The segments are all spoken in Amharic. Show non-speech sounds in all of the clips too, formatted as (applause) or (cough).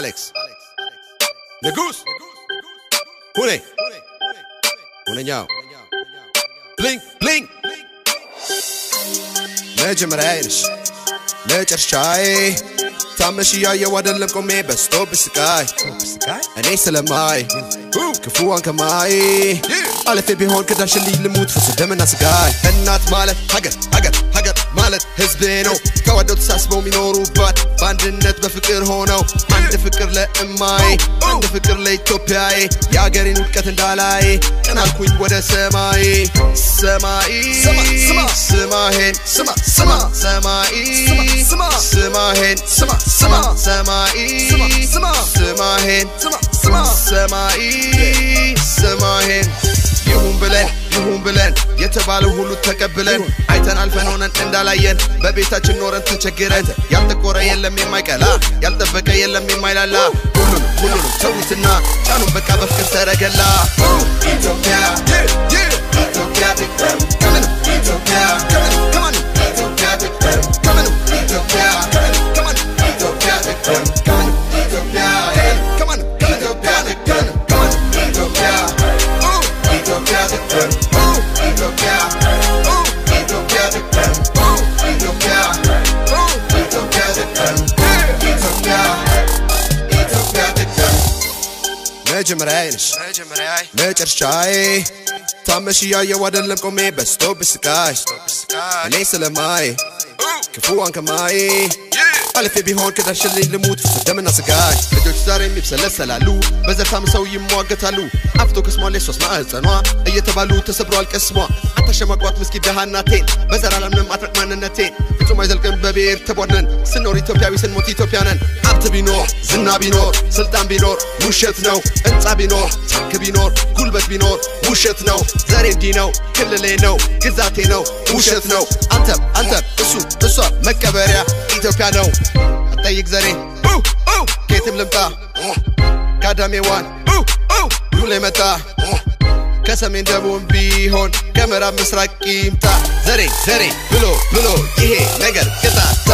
አሌክስ ንጉስ ሁኔ ሁነኛው ብሊንግ ብሊንግ መጀመሪያ ይንሽ መጨረሻዬ ታመሽ እያየው አይደለም ቆሜ በስቶ ብስቃይ እኔ ስለማይ ክፉዋን ከማይ አለፌ ቢሆን ክዳሽልኝ ልሙት ፍሱ ደምና ስጋይ እናት ማለት ሀገር ሀገር ሀገር ማለት ህዝቤ ነው። ተዋደው ተሳስበው የሚኖሩባት በአንድነት በፍቅር ሆነው አንድ ፍቅር ለእማዬ አንድ ፍቅር ለኢትዮጵያዬ የአገሬን ውድቀት እንዳላይ ቀናልኩኝ ወደ ሰማይ ሰማይ ስማሄን ስማ ሰማይ ስማ ስማሄን ስማ ስማ ሰማይ ስማ ስማሄን ስማ ስማ ሰማይ ስማሄን ይሁን ብለን የተባለው ሁሉ ተቀብለን አይተን አልፈን ሆነን እንዳላየን በቤታችን ኖረን ተቸግረን ያልጠቆረ የለም የማይቀላ ያልጠበቀ የለም የማይላላ ሁሉንም ሁሉንም ተዉትና ጫኑን በቃ በፍቅር ተረገላ። ኢትዮጵያ ኢትዮጵያ ከምንም መጀመሪያ ይንሽ መጨረሻዬ ታመሽ እያየው አይደለም ቆሜ በስቶ ብስቃይ እኔ ስለማይ ክፉዋን ከማይ አልፌ ቢሆን ክዳሽልኝ ልሙት። ደምና ስጋይ ልጆች ዛሬ የሚብሰለሰላሉ በዘር ታምሰው ይሟገታሉ። አፍቶ ከስሟ ሶስት ማዕፀኗ እየተባሉ ተሰብሯል ቅስሟ አታሸማቋት ምስኪ ደሃናቴን በዘር አላምንም አትረቅ ማንነቴን። ፍጹም አይዘልቅም በብሔር ተቧድነን። ስኖር ኢትዮጵያዊ ስንሞት ኢትዮጵያ ነን። ሀብት ቢኖር ዝና ቢኖር ስልጣን ቢኖር ውሸት ነው። ህንፃ ቢኖር ቻክ ቢኖር ጉልበት ቢኖር ውሸት ነው። ዘሬ እንዲህ ነው ክልሌ ነው ግዛቴ ነው ውሸት ነው። አንተም አንተም እሱ እሷ መቀበሪያ ኢትዮጵያ ነው አጠይቅ ዘሬ። ከየትም ልምጣ። ከአዳሜዋን ሉሌ መጣ። ከሰሜን ደቡብ ቢሆን ከምዕራብ ምስራቅ ይምጣ። ዘሬ ዘሬ ብሎ ብሎ ይሄ ነገር ቅጣታ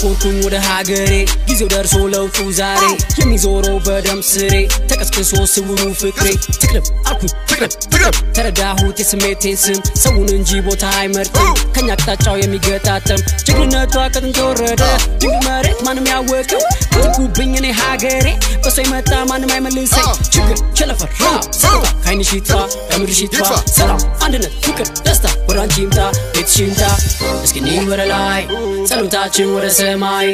አተኮርኩኝ ወደ ሀገሬ። ጊዜው ደርሶ ለውጡ ዛሬ። የሚዞረው በደም ስሬ። ተቀስቅሶ ስውሩ ፍቅሬ። ትቅደም አልኩኝ ትቅደም ትቅደም ተረዳሁት የስሜቴን ስም። ሰውን እንጂ ቦታ አይመርጥም። ከኛ አቅጣጫው የሚገጣጠም። ጀግንነቷ ከጥንት የወረደ። ድንግል መሬት ማንም ያወቀው። ትጉብኝ እኔ ሀገሬ። በሷ የመጣ ማንም አይመልሰኝ። ችግር ቸለፈር ራብ ሰቆቃ ከዓይንሽ ይጥፋ ከምድርሽ ይጥፋ። ሰላም አንድነት ፍቅር ደስታ። ወደ ይምጣ ቤትሽ ይምጣ እስኪ እንይ ወደ ላይ ጸሎታችን ወደ ሰማይ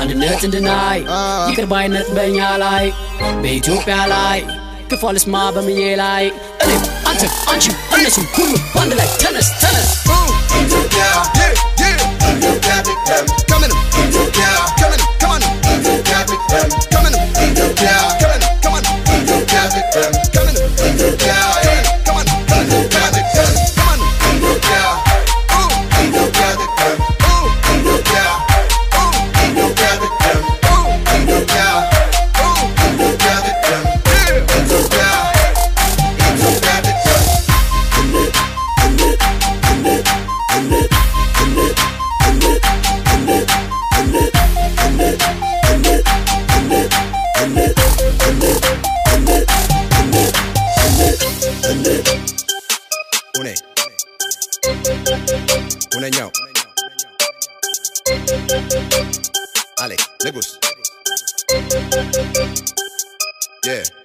አንድነት እንድናይ ይቅር ባይነት በእኛ ላይ በኢትዮጵያ ላይ ክፉ አልስማ በምዬ ላይ እኔም አንተ አንቺ እነሱም ሁሉ በአንድ ላይ ተነስ ተነስ ኢትዮጵያ ኢትዮጵያ ትቅደም ከምንም ኢትዮጵያ ከምንም ከማንም ኢትዮጵያ ትቅደም ከምንም ኢትዮጵያ ከምንም ከማንም ኢትዮጵያ ትቅደም ከምንም ኢትዮጵያ neñao. Ale, Lagos. Yeah.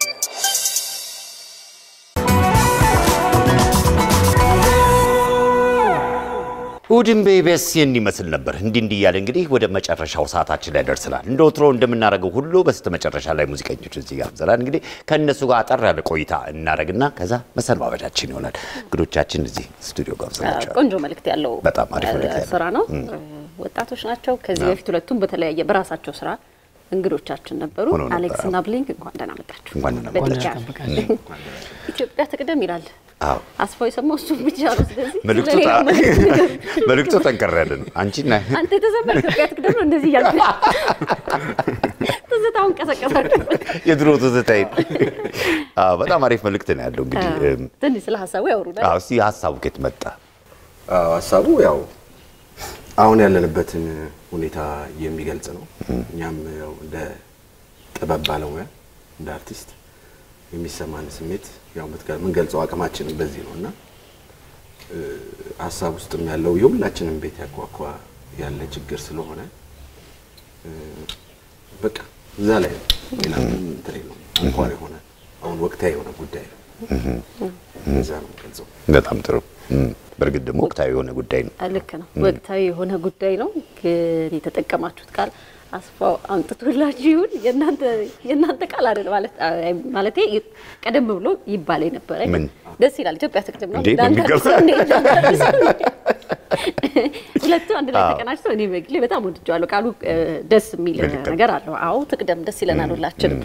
እሑድን በኢቢኤስ ይህን ይመስል ነበር። እንዲህ እንዲህ እያለ እንግዲህ ወደ መጨረሻው ሰዓታችን ላይ ደርሰናል። እንደ ወትሮ እንደምናደርገው ሁሉ በስተ መጨረሻ ላይ ሙዚቀኞች እዚህ ዘላን እንግዲህ ከእነሱ ጋር አጠር ያለ ቆይታ እናደርግና ከዛ መሰነባበቻችን ይሆናል። እንግዶቻችን እዚህ ስቱዲዮ ጋብዘናቸዋል። ቆንጆ መልእክት ያለው በጣም አሪፍ ስራ ነው። ወጣቶች ናቸው። ከዚህ በፊት ሁለቱም በተለያየ በራሳቸው ስራ እንግዶቻችን ነበሩ። አሌክስ እና ብሊንክ እንኳን ደህና መጣችሁ። ኢትዮጵያ ትቅደም ይላል አስፋው የሰማው እሱ ብቻ ነው። ስለዚህ መልእክቱ ጠንከር ያለ ነው። (laughs) አንቺና አንተ የተሰማ ኢትዮጵያ ትቅደም ነው እንደዚህ እያልኩ ትዝታውን ቀሰቀሳችሁ። የድሮ ትዝታዬ አዎ፣ በጣም አሪፍ መልእክት ነው ያለው። እንግዲህ ትንሽ ስለ ሀሳቡ አዎ፣ እስቲ ሀሳቡ ከየት መጣ? አዎ፣ ሀሳቡ ያው አሁን ያለንበትን ሁኔታ የሚገልጽ ነው። እኛም ያው እንደ ጥበብ ባለሙያ እንደ አርቲስት የሚሰማን ስሜት ያው የምንገልጸው አቅማችንን በዚህ ነው እና ሀሳብ ውስጥም ያለው የሁላችንም ቤት ያጓጓ ያለ ችግር ስለሆነ በቃ እዛ ላይ ነው። ሌላ ምንም እንትን የለውም። አንኳር የሆነ አሁን ወቅታዊ የሆነ ጉዳይ ነው። እዛ ነው የምገልጸው። በጣም ጥሩ። እም፣ በእርግጥ ደግሞ ወቅታዊ የሆነ ጉዳይ ነው። ልክ ነው። ወቅታዊ የሆነ ጉዳይ ነው። ግን የተጠቀማችሁት ቃል አስፋው አምጥቶላችሁ ይሁን የእናንተ የእናንተ ቃል አይደል ማለት ማለቴ ቀደም ብሎ ይባል የነበረ? ደስ ይላል። ኢትዮጵያ ትቅድም ነው? (laughs) ሁለቱ አንድ ላይ ተቀናጅተው እኔ በግሌ በጣም ወድጀዋለሁ። ቃሉ ደስ የሚል ነገር አለው። አዎ ትቅደም ደስ ይለናል ሁላችንም።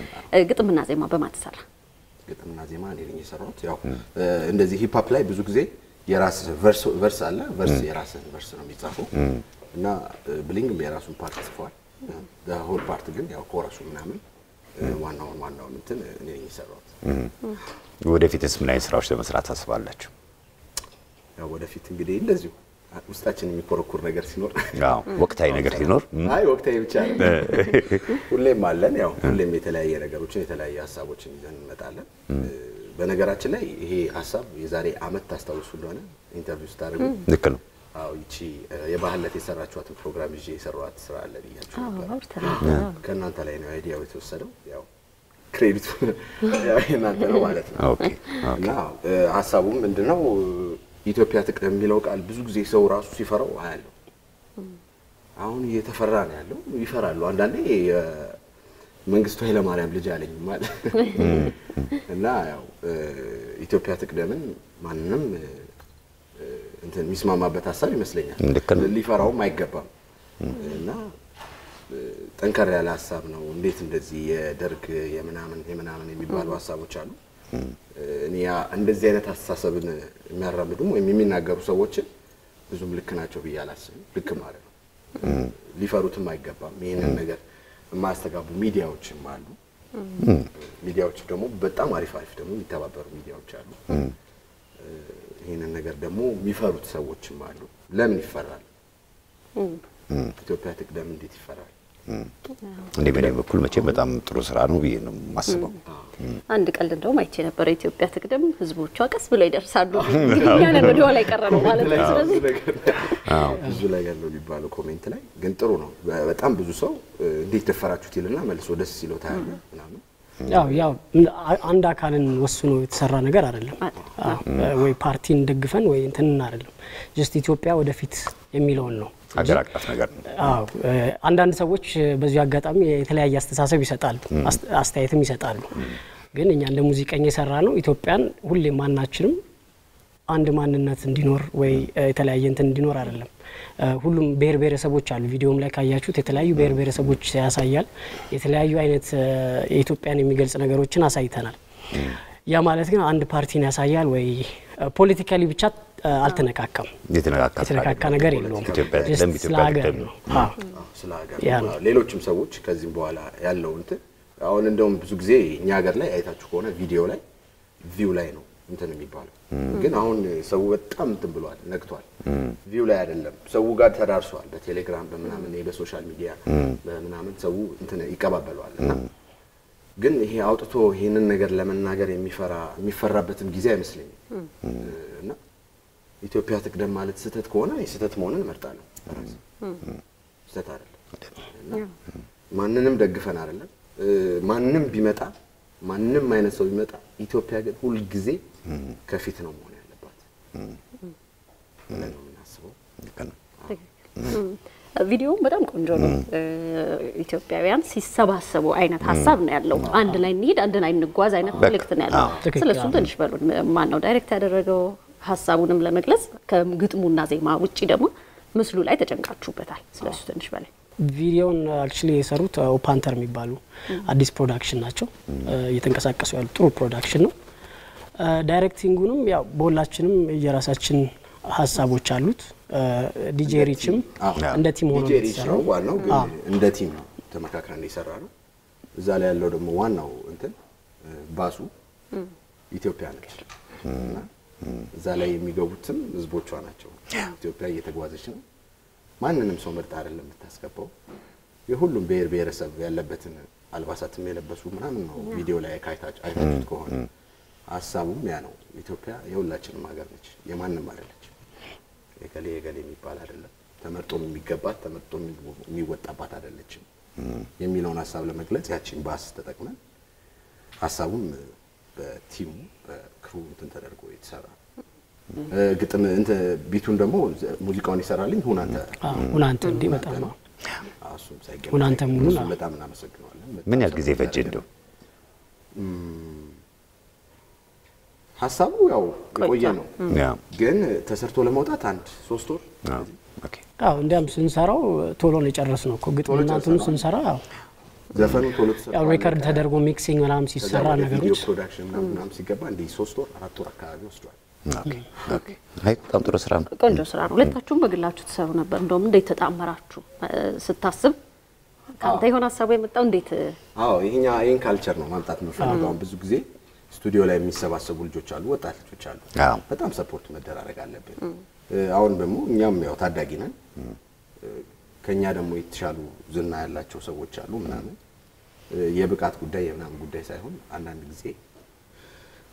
ግጥምና ዜማ በማን ተሰራ? ግጥምና ዜማ እኔ ነኝ የሰራሁት። ያው እንደዚህ hip ላይ ብዙ ጊዜ የራስ verse verse አለ verse የራስን verse ነው የሚጻፈው እና ብሊንግም የራሱን part ጽፏል። whole part ግን ያው chorus ኡ ምናምን ዋናውን ዋናውን እንትን እኔ ነኝ የሰራሁት። ወደፊትስ ምን አይነት ስራዎች ለመስራት ታስባላችሁ? ያው ወደፊት እንግዲህ እንደዚሁ ውስጣችን የሚኮረኩር ነገር ሲኖር ወቅታዊ ነገር ሲኖር አይ ወቅታዊ ብቻ ሁሌም አለን። ያው ሁሌም የተለያየ ነገሮችን የተለያየ ሀሳቦችን ይዘን እንመጣለን። በነገራችን ላይ ይሄ ሀሳብ የዛሬ አመት ታስታውሱ እንደሆነ interview ስታደርጉ ልክ ነው። ይቺ እ፣ የባህልነት የሰራችኋትን ፕሮግራም ይዤ የሰራኋት ስራ አለ ብያችሁ ነበር። ከእናንተ ላይ ነው idea ው የተወሰደው። ያው credit ኡ (laughs) ያው የእናንተ ነው ማለት ነው። እና ሀሳቡም ምንድነው ኢትዮጵያ ትቅደም የሚለው ቃል ብዙ ጊዜ ሰው ራሱ ሲፈራው አያለው። አሁን እየተፈራ ነው ያለው። ይፈራሉ። አንዳንዴ የመንግስቱ ኃይለማርያም ልጅ አለኝ ማለት እና ያው ኢትዮጵያ ትቅደምን እንትን የሚስማማበት ሀሳብ ይመስለኛል። ሊፈራውም አይገባም እና ጠንከር ያለ ሀሳብ ነው። እንዴት እንደዚህ የደርግ የምናምን የምናምን የሚባሉ ሀሳቦች አሉ። እኔ እንደዚህ አይነት አስተሳሰብን የሚያራምዱም ወይም የሚናገሩ ሰዎችን ብዙም ልክ ናቸው ብዬ አላስብም። ልክ ማለት ነው። ሊፈሩትም አይገባም። ይህንን ነገር የማያስተጋቡ ሚዲያዎችም አሉ። ሚዲያዎችም ደግሞ በጣም አሪፍ አሪፍ ደግሞ የሚተባበሩ ሚዲያዎች አሉ። ይህንን ነገር ደግሞ የሚፈሩት ሰዎችም አሉ። ለምን ይፈራል? ኢትዮጵያ ትቅደም እንዴት ይፈራል? እኔ በእኔ በኩል መቼም በጣም ጥሩ ስራ ነው ብዬ ነው የማስበው። አንድ ቀልድ እንደውም አይቼ ነበረ። ኢትዮጵያ ትቅደም ህዝቦቿ ቀስ ብለው ይደርሳሉ። እኛ ነን ወደ ኋላ የቀረ ነው ማለት ነው። ስለዚህ ብዙ ላይ ያለው የሚባለው comment ላይ ግን ጥሩ ነው። በጣም ብዙ ሰው እንዴት ደፈራችሁት ይልና መልሶ ደስ ሲለው ታያለህ ምናምን ያው ያው አንድ አካልን ወስኖ የተሰራ ነገር አይደለም። አዎ፣ ወይ ፓርቲን ደግፈን ወይ እንትንን አይደለም። just ኢትዮጵያ ወደፊት የሚለውን ነው። ሀገር አቀፍ ነገር ነው። አዎ እ፣ አንዳንድ ሰዎች በዚሁ አጋጣሚ የተለያየ አስተሳሰብ ይሰጣሉ፣ አስ- አስተያየትም ይሰጣሉ። ግን እኛ እንደ ሙዚቀኛ የሰራነው ኢትዮጵያን ሁሌም ማናችንም አንድ ማንነት እንዲኖር ወይ የተለያየ እንትን እንዲኖር አይደለም። ሁሉም ብሔር ብሔረሰቦች አሉ። ቪዲዮም ላይ ካያችሁት የተለያዩ ብሔር ብሔረሰቦች ያሳያል። የተለያዩ አይነት የኢትዮጵያን የሚገልጽ ነገሮችን አሳይተናል። ያ ማለት ግን አንድ ፓርቲን ያሳያል ወይ politically ብቻ አልተነካካም። የተነካካ ነገር የለውም። ስለ ሀገር ነው። ሌሎችም ሰዎች ከዚህም በኋላ ያለው እንትን አሁን እንደውም ብዙ ጊዜ እኛ ሀገር ላይ አይታችሁ ከሆነ ቪዲዮ ላይ view ላይ ነው እንትን የሚባለው ግን አሁን ሰው በጣም እንትን ብሏል፣ ነክቷል። view ላይ አይደለም ሰው ጋር ተዳርሷል። በቴሌግራም በምናምን በ social media በምናምን ሰው እንትን ይቀባበለዋል እና ግን ይሄ አውጥቶ ይሄንን ነገር ለመናገር የሚፈራ የሚፈራበትም ጊዜ አይመስለኝም እና ኢትዮጵያ ትቅደም ማለት ስህተት ከሆነ የስህተት መሆንን እመርጣለሁ። ስህተት አይደለም እና ማንንም ደግፈን አይደለም ማንም ቢመጣ ማንም አይነት ሰው ቢመጣ ኢትዮጵያ ግን ሁልጊዜ ከፊት ነው መሆን ያለባት። ብለን ነው የምናስበው። ቪዲዮውም በጣም ቆንጆ ነው። ኢትዮጵያውያን ሲሰባሰቡ አይነት ሀሳብ ነው ያለው። አንድ ላይ እንሂድ፣ አንድ ላይ እንጓዝ አይነት መልእክት ነው ያለው። ስለሱም ትንሽ በሉን። ማን ነው direct ያደረገው? ሀሳቡንም ለመግለጽ ከግጥሙና ዜማ ውጪ ደግሞ ምስሉ ላይ ተጨንቃችሁበታል። ስለሱ ትንሽ በላይ ቪዲዮን actually የሰሩት ኦፓንተር የሚባሉ አዲስ production ናቸው። እየተንቀሳቀሱ ያሉ ጥሩ production ነው። directing ኡንም ያው በሁላችንም የራሳችን ሀሳቦች አሉት። ዲጄ ሪችም እንደ team ሆኖ ነው ዋናው፣ ግን እንደ team ነው ተመካክረን የሰራነው። እዛ ላይ ያለው ደግሞ ዋናው እንትን ባሱ ኢትዮጵያ ነች እና እዛ ላይ የሚገቡትም ህዝቦቿ ናቸው። ኢትዮጵያ እየተጓዘች ነው። ማንንም ሰው መርጣ አይደለም የምታስገባው። የሁሉም ብሔር ብሔረሰብ ያለበትን አልባሳትም የለበሱ ምናምን ነው ቪዲዮ ላይ ካይታች- አይታችሁት ከሆነ ሀሳቡም ያ ነው። ኢትዮጵያ የሁላችንም ሀገር ነች፣ የማንም አይደለች። የገሌ የገሌ የሚባል አይደለም። ተመርጦ የሚገባት ተመርጦ የሚወጣባት አይደለችም የሚለውን ሀሳብ ለመግለጽ ያቺን ባስ ተጠቅመን ሀሳቡም በቲሙ በክሩ እንትን ተደርጎ የተሰራ ግጥም እንትን ቢቱን ደግሞ ሙዚቃውን ይሰራልኝ ሁናንተ ሁናንተ እንዲህ በጣም ነው። አዎ፣ እሱም ሳይገባ ሁናንተ አዎ። በጣም እናመሰግነዋለን። ምን ያህል ጊዜ ፈጀ እንደው? ሀሳቡ ያው የቆየ ነው፣ ግን ተሰርቶ ለመውጣት አንድ ሶስት ወር አዎ፣ okay። አዎ እንዲያም ስንሰራው ቶሎ ነው የጨረስነው እኮ ግጥምና እንትኑ ስንሰራ ያው ዘፈኑ ቶሎ ያው record አለቀ። ተደርጎ mixing ምናምን ሲሰራ ነገሮች production ምናምን ሲገባ እንዲህ ሶስት ወር አራት ወር አካባቢ ወስዷል። በጣም ጥሩ ስራ ነው። ቆንጆ ስራ ነው። ሁለታችሁም በግላችሁ ትሰሩ ነበር። እንደውም እንዴት ተጣመራችሁ? ስታስብ ከአንተ የሆነ ሀሳቡ የመጣው እንዴት አዎ ይሄኛ ይሄን culture ነው ማምጣት የምፈልገው። አሁን ብዙ ጊዜ ስቱዲዮ ላይ የሚሰባሰቡ ልጆች አሉ፣ ወጣት ልጆች አሉ። አዎ። በጣም support መደራረግ አለብን። እ፣ አሁን ደግሞ እኛም ያው ታዳጊ ነን። ከኛ ደግሞ የተሻሉ ዝና ያላቸው ሰዎች አሉ ምናምን የብቃት ጉዳይ የምናምን ጉዳይ ሳይሆን አንዳንድ ጊዜ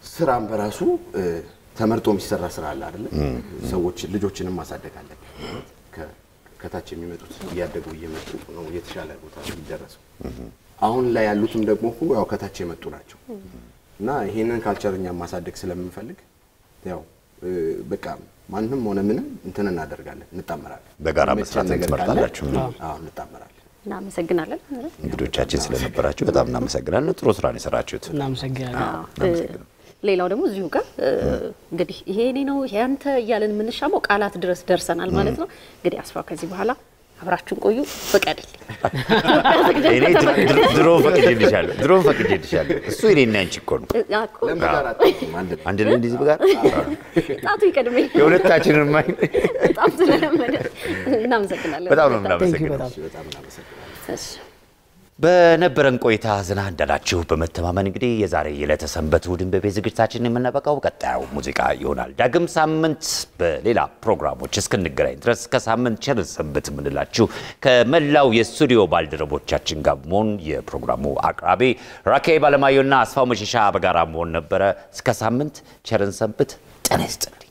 ስራም በራሱ ተመርጦ የሚሰራ ስራ አለ አይደለ? ሰዎች ልጆችንም ማሳደግ አለብን። ከ- ከታች የሚመጡት እያደጉ እየመጡ ነው የተሻለ ቦታ የሚደረሰው። አሁን ላይ ያሉትም ደግሞ እኮ ያው ከታች የመጡ ናቸው እና ይሄንን ካልቸር እኛም ማሳደግ ስለምንፈልግ ያው በቃ ማንም ሆነ ምንም እንትን እናደርጋለን፣ እንጣመራለን። በጋራ መስራት ትመርጣላችሁ? አዎ እንጣመራለን። እናመሰግናለን። እንግዶቻችን ስለነበራችሁ በጣም እናመሰግናለን። ጥሩ ስራ ነው የሰራችሁት። እናመሰግናለን። ሌላው ደግሞ እዚሁ ጋር እንግዲህ ይሄ እኔ ነው ይሄ አንተ እያለን የምንሻመው ቃላት ድረስ ደርሰናል ማለት ነው። እንግዲህ አስፋው ከዚህ በኋላ አብራችሁን ቆዩ፣ ፍቀድልኝ። እኔ ድሮ- ፈቅጄልሻለሁ። እሱ የኔና ያንቺ እኮ ነው።? አንድ ላይ? እንደዚህ በጋር ጣቱ ይቀድመኝ የሁለታችንን ማይ በጣም ስለለመደ እናመሰግናለን። በጣም ነው የምናመሰግነው። በጣም በጣም እናመሰግናለን። እሺ። በነበረን ቆይታ ዝና እንዳላችሁ በመተማመን እንግዲህ የዛሬ የዕለተ ሰንበት እሑድን በቤት ዝግጅታችን የምናበቃው ቀጣዩ ሙዚቃ ይሆናል። ዳግም ሳምንት በሌላ ፕሮግራሞች እስክንገናኝ ድረስ ከሳምንት ቸር ሰንብት የምንላችሁ ከመላው የስቱዲዮ ባልደረቦቻችን ጋር መሆን የፕሮግራሙ አቅራቢ ራኬብ አለማየሁና አስፋው መሸሻ በጋራ መሆን ነበረ። እስከ ሳምንት ቸርን ሰንብት። ጤና ይስጥልኝ።